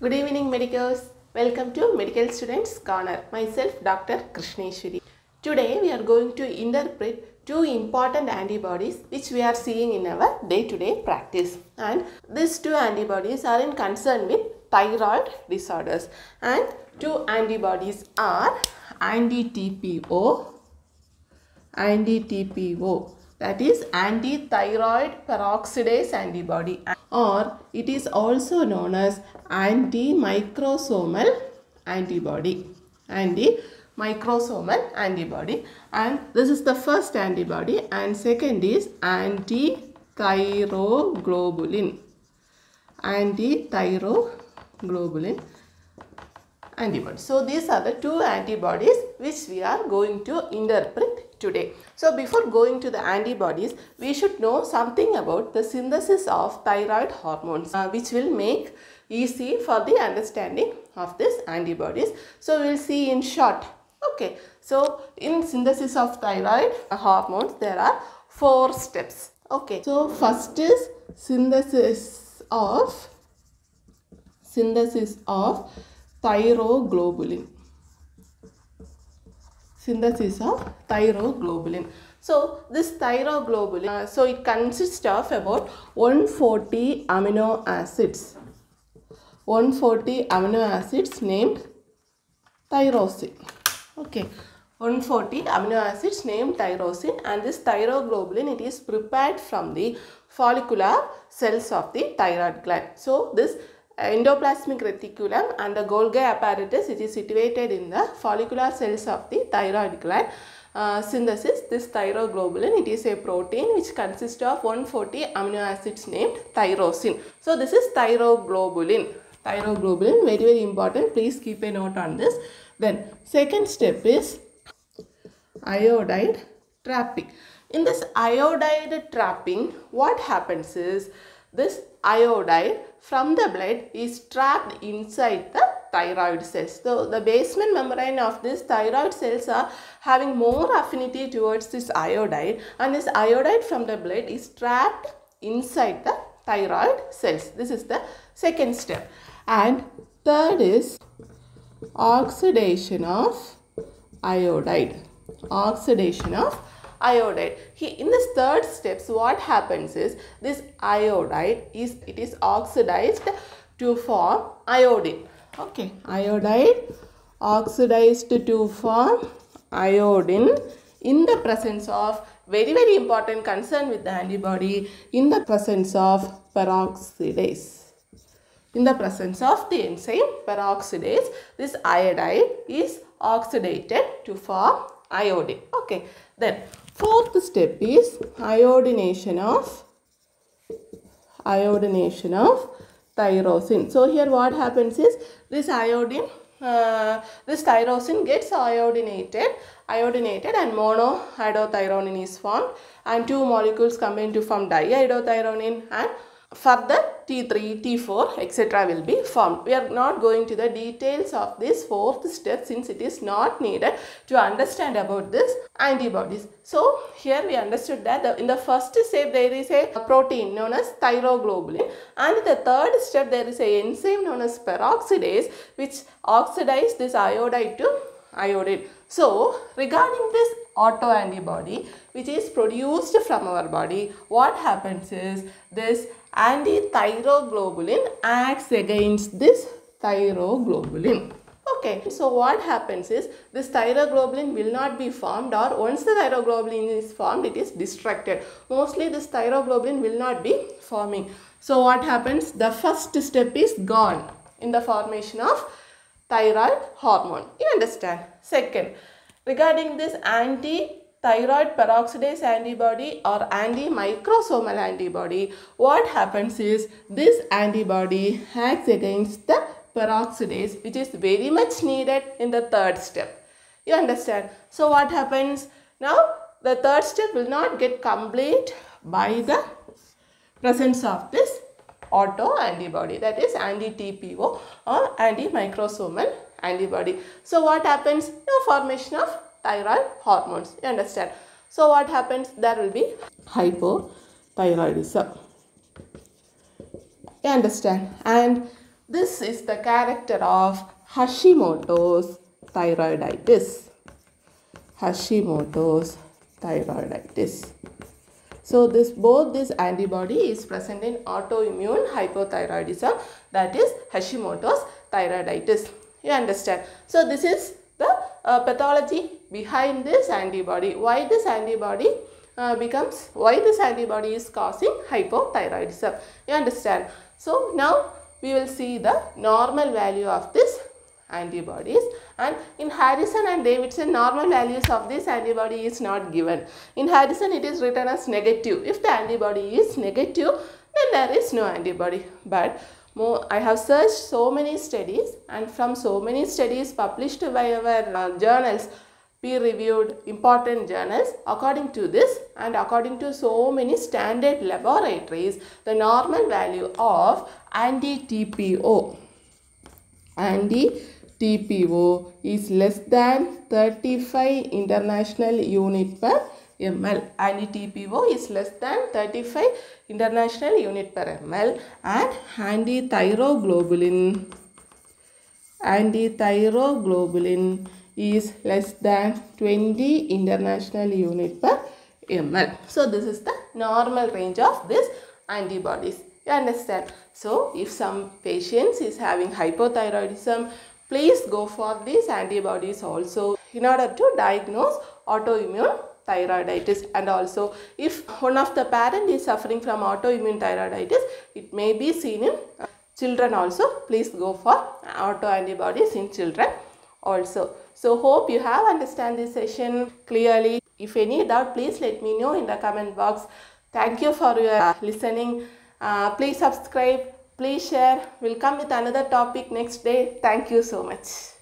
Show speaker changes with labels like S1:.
S1: Good evening, medicals. Welcome to Medical Students Corner. Myself, Dr. Krishneswari. Today, we are going to interpret two important antibodies which we are seeing in our day-to-day practice. And these two antibodies are in concern with thyroid disorders. And two antibodies are anti-TPO, anti-TPO that is anti-thyroid peroxidase antibody. Or it is also known as anti-microsomal antibody. Anti-microsomal antibody. And this is the first antibody and second is anti-thyroglobulin anti-thyroglobulin antibody. So these are the two antibodies which we are going to interpret today. So before going to the antibodies, we should know something about the synthesis of thyroid hormones uh, which will make easy for the understanding of these antibodies. So we will see in short. Okay. So in synthesis of thyroid hormones, there are four steps. Okay. So first is synthesis of synthesis of thyroglobulin. Synthesis of thyroglobulin. So this thyroglobulin uh, so it consists of about 140 amino acids. 140 amino acids named tyrosine. Okay 140 amino acids named tyrosine. And this thyroglobulin it is prepared from the follicular cells of the thyroid gland. So this endoplasmic reticulum and the Golgi apparatus which is situated in the follicular cells of the thyroid gland uh, synthesis this thyroglobulin. It is a protein which consists of 140 amino acids named tyrosine so this is thyroglobulin. Thyroglobulin very very important. Please keep a note on this. Then second step is iodide trapping. In this iodide trapping what happens is this iodide from the blood is trapped inside the thyroid cells. So the basement membrane of these thyroid cells are having more affinity towards this iodide and this iodide from the blood is trapped inside the thyroid cells. This is the second step. And third is oxidation of iodide. Oxidation of iodide. He, in this third steps, what happens is this iodide is it is oxidized to form iodine. Okay, iodide oxidized to form iodine in the presence of very very important concern with the antibody in the presence of peroxidase. In the presence of the enzyme peroxidase, this iodide is oxidated to form iodine. Okay, then fourth step is iodination of iodination of tyrosine. So here what happens is this iodine uh, this tyrosine gets iodinated iodinated and monoiodothyronine is formed and two molecules combine to form diiodothyronine and further T3, T4 etc. will be formed. We are not going to the details of this fourth step since it is not needed to understand about this antibodies. So here we understood that the, in the first step there is a protein known as thyroglobulin and the third step there is a enzyme known as peroxidase which oxidize this iodide to iodine. So regarding this autoantibody which is produced from our body what happens is this anti-thyroglobulin acts against this thyroglobulin. Okay, so what happens is this thyroglobulin will not be formed or once the thyroglobulin is formed it is destructed. Mostly this thyroglobulin will not be forming. So what happens? The first step is gone in the formation of thyroid hormone. You understand? Second, regarding this anti thyroid peroxidase antibody or anti-microsomal antibody, what happens is this antibody acts against the peroxidase which is very much needed in the third step. You understand? So what happens? Now the third step will not get complete by the presence of this autoantibody that is anti-TPO or anti-microsomal antibody. So what happens? No formation of thyroid hormones. You understand? So what happens? There will be hypothyroidism. You understand? And This is the character of Hashimoto's thyroiditis. Hashimoto's thyroiditis. So this both this antibody is present in autoimmune hypothyroidism that is Hashimoto's thyroiditis. You understand? So this is the uh, pathology behind this antibody. Why this antibody uh, becomes, why this antibody is causing hypothyroidism. You understand? So now we will see the normal value of this antibodies and in Harrison and Davidson normal values of this antibody is not given. In Harrison it is written as negative. If the antibody is negative then there is no antibody but more, I have searched so many studies and from so many studies published by our uh, journals peer reviewed important journals according to this and according to so many standard laboratories the normal value of anti-TPO anti-TPO is less than 35 international unit per ml. Anti-TPO is less than 35 international unit per ml and anti-thyroglobulin anti-thyroglobulin is less than 20 international unit per ml. So this is the normal range of this antibodies. You understand? So if some patients is having hypothyroidism, please go for these antibodies also in order to diagnose autoimmune thyroiditis and also if one of the parent is suffering from autoimmune thyroiditis it may be seen in uh, children also. Please go for autoantibodies in children also. So hope you have understand this session clearly. If any doubt please let me know in the comment box. Thank you for your uh, listening. Uh, please subscribe please share. We'll come with another topic next day. Thank you so much